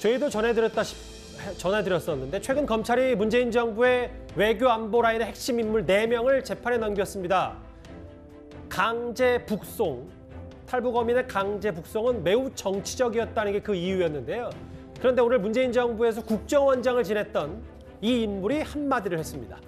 저희도 전해드렸다 전해드렸었는데 최근 검찰이 문재인 정부의 외교 안보 라인의 핵심 인물 4명을 재판에 넘겼습니다. 강제 북송, 탈북어민의 강제 북송은 매우 정치적이었다는 게 그 이유였는데요. 그런데 오늘 문재인 정부에서 국정원장을 지냈던 이 인물이 한마디를 했습니다.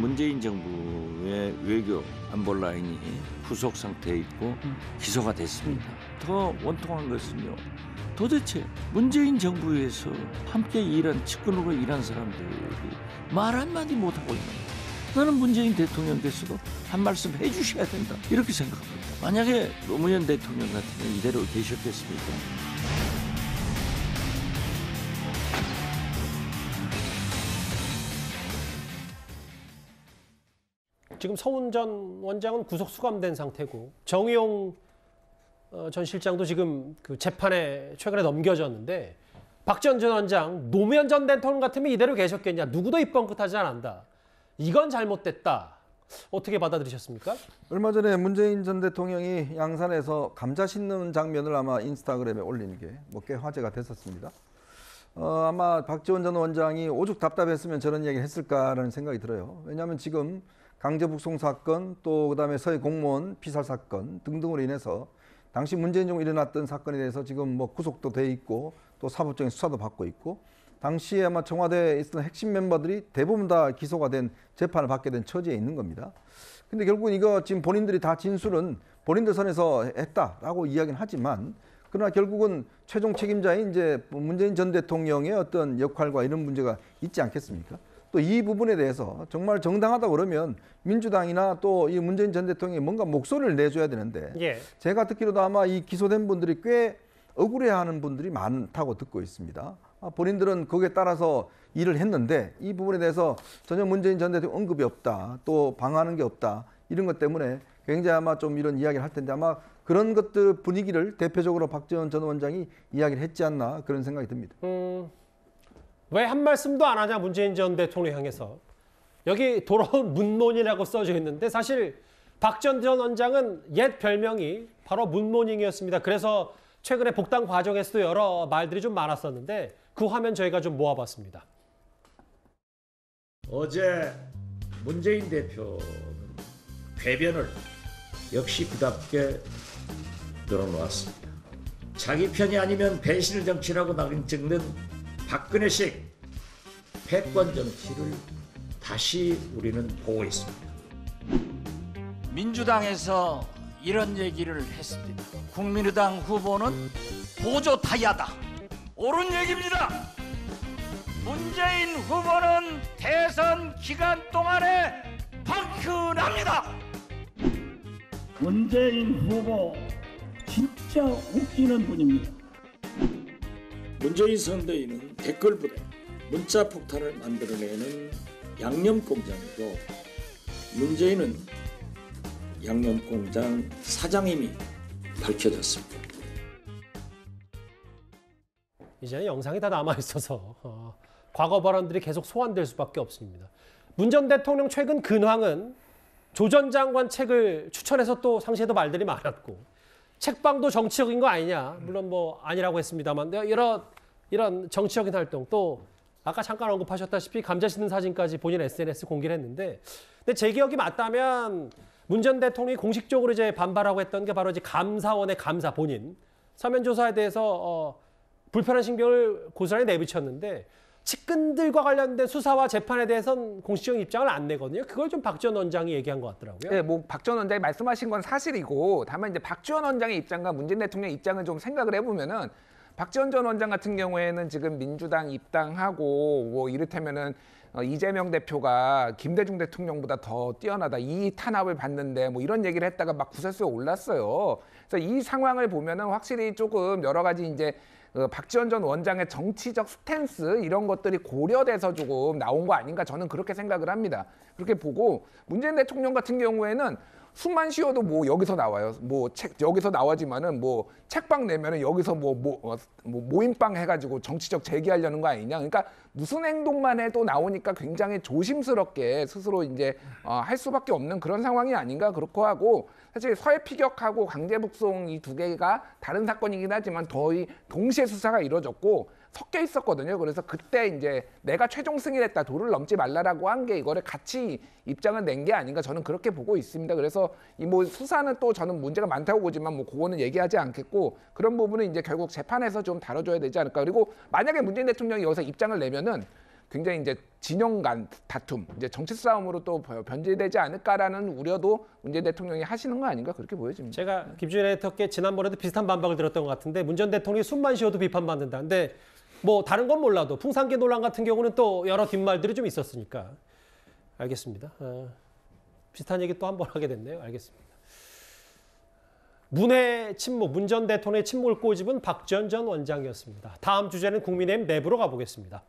문재인 정부의 외교 안보 라인이 후속 상태에 있고 기소가 됐습니다. 더 원통한 것은요. 도대체 문재인 정부에서 함께 일한 측근으로 일한 사람들이 말 한마디 못하고 있는 거예요. 나는 문재인 대통령께서도 한 말씀 해주셔야 된다 이렇게 생각합니다. 만약에 노무현 대통령 같으면 이대로 계셨겠습니까? 지금 서훈 전 원장은 구속 수감된 상태고 정의용 어, 전 실장도 지금 그 재판에 최근에 넘겨졌는데 박지원 전 원장 노무현 전 대통령 같으면 이대로 계셨겠냐 누구도 입번긋하지 않는다 이건 잘못됐다 어떻게 받아들이셨습니까? 얼마 전에 문재인 전 대통령이 양산에서 감자 씻는 장면을 아마 인스타그램에 올린 게 뭐 꽤 화제가 됐었습니다. 어, 아마 박지원 전 원장이 오죽 답답했으면 저런 얘기를 했을까라는 생각이 들어요. 왜냐하면 지금 강제 북송 사건 또 그다음에 서해 공무원 피살 사건 등등으로 인해서 당시 문재인 정부 일어났던 사건에 대해서 지금 뭐 구속도 돼 있고 또 사법적인 수사도 받고 있고 당시에 아마 청와대에 있었던 핵심 멤버들이 대부분 다 기소가 된 재판을 받게 된 처지에 있는 겁니다. 근데 결국은 이거 지금 본인들이 다 진술은 본인들 선에서 했다라고 이야기는 하지만 그러나 결국은 최종 책임자인 이제 문재인 전 대통령의 어떤 역할과 이런 문제가 있지 않겠습니까? 또 이 부분에 대해서 정말 정당하다 그러면 민주당이나 또 이 문재인 전 대통령이 뭔가 목소리를 내줘야 되는데 예. 제가 듣기로도 아마 이 기소된 분들이 꽤 억울해하는 분들이 많다고 듣고 있습니다. 아, 본인들은 거기에 따라서 일을 했는데 이 부분에 대해서 전혀 문재인 전 대통령 언급이 없다. 또 방하는 게 없다. 이런 것 때문에 굉장히 아마 좀 이런 이야기를 할 텐데 아마 그런 것들 분위기를 대표적으로 박지원 전 원장이 이야기를 했지 않나 그런 생각이 듭니다. 음, 왜 한 말씀도 안 하냐 문재인 전 대통령 향해서 여기 돌아온 문모닝이라고 써져 있는데 사실 박 전 전 원장은 옛 별명이 바로 문모닝이었습니다. 그래서 최근에 복당 과정에서도 여러 말들이 좀 많았었는데 그 화면 저희가 좀 모아봤습니다. 어제 문재인 대표는 궤변을 역시 그답게 늘어놓았습니다. 자기 편이 아니면 배신을 정치라고 나긴 찍는 박근혜식 패권 정치를 다시 우리는 보고 있습니다. 민주당에서 이런 얘기를 했습니다. 국민의당 후보는 보조 타이하다. 옳은 얘기입니다. 문재인 후보는 대선 기간 동안에 방크납니다. 문재인 후보 진짜 웃기는 분입니다. 문재인 선대위는 댓글 부대, 문자 폭탄을 만들어내는 양념 공장이고 문재인은 양념 공장 사장임이 밝혀졌습니다. 이제는 영상이 다 남아 있어서 어, 과거 발언들이 계속 소환될 수밖에 없습니다. 문 전 대통령 최근 근황은 조 전 장관 책을 추천해서 또 상시에도 말들이 많았고 책방도 정치적인 거 아니냐. 물론 뭐 아니라고 했습니다만. 이런 이런 정치적인 활동 또 아까 잠깐 언급하셨다시피 감자 씻는 사진까지 본인 SNS 공개를 했는데 근데 제 기억이 맞다면 문 전 대통령이 공식적으로 이제 반발하고 했던 게 바로 이제 감사원의 감사 본인. 서면 조사에 대해서 어, 불편한 신경을 고스란히 내비쳤는데 측근들과 관련된 수사와 재판에 대해서는 공식적인 입장을 안 내거든요. 그걸 좀 박지원 원장이 얘기한 것 같더라고요. 네, 뭐 박지원 원장이 말씀하신 건 사실이고 다만 이제 박지원 원장의 입장과 문재인 대통령 입장을 좀 생각을 해보면은 박지원 전 원장 같은 경우에는 지금 민주당 입당하고 뭐 이를테면은 어, 이재명 대표가 김대중 대통령보다 더 뛰어나다 이 탄압을 받는데 뭐 이런 얘기를 했다가 막 구설수에 올랐어요. 그래서 이 상황을 보면은 확실히 조금 여러 가지 이제 어, 박지원 전 원장의 정치적 스탠스 이런 것들이 고려돼서 조금 나온 거 아닌가 저는 그렇게 생각을 합니다. 그렇게 보고 문재인 대통령 같은 경우에는 숨만 쉬어도 뭐 여기서 나와요. 뭐 책 여기서 나와지만은 뭐 책방 내면은 여기서 뭐, 뭐, 어, 뭐 모임방 해가지고 정치적 제기하려는 거 아니냐. 그러니까 무슨 행동만 해도 나오니까 굉장히 조심스럽게 스스로 이제 어, 할 수밖에 없는 그런 상황이 아닌가 그렇고 하고 사실 서해 피격하고 강제 북송 이 두 개가 다른 사건이긴 하지만 거의 동시에 수사가 이루어졌고 섞여 있었거든요. 그래서 그때 이제 내가 최종 승인했다 도를 넘지 말라라고 한 게 이거를 같이 입장을 낸 게 아닌가 저는 그렇게 보고 있습니다. 그래서 이 뭐 수사는 또 저는 문제가 많다고 보지만 뭐 그거는 얘기하지 않겠고 그런 부분은 이제 결국 재판에서 좀 다뤄줘야 되지 않을까. 그리고 만약에 문재인 대통령이 여기서 입장을 내면은 굉장히 이제 진영 간 다툼, 이제 정치 싸움으로 또 변질되지 않을까라는 우려도 문재인 대통령이 하시는 거 아닌가 그렇게 보여집니다. 제가 김준일 에디터께 지난번에도 비슷한 반박을 들었던 것 같은데 문 전 대통령이 숨만 쉬어도 비판받는다. 근데 뭐 다른 건 몰라도 풍산계 논란 같은 경우는 또 여러 뒷말들이 좀 있었으니까 알겠습니다. 어, 비슷한 얘기 또 한 번 하게 됐네요. 알겠습니다. 문의 침묵, 문 전 대통령의 침묵을 꼬집은 박지원 전 원장이었습니다. 다음 주제는 국민의힘 내부로 가보겠습니다.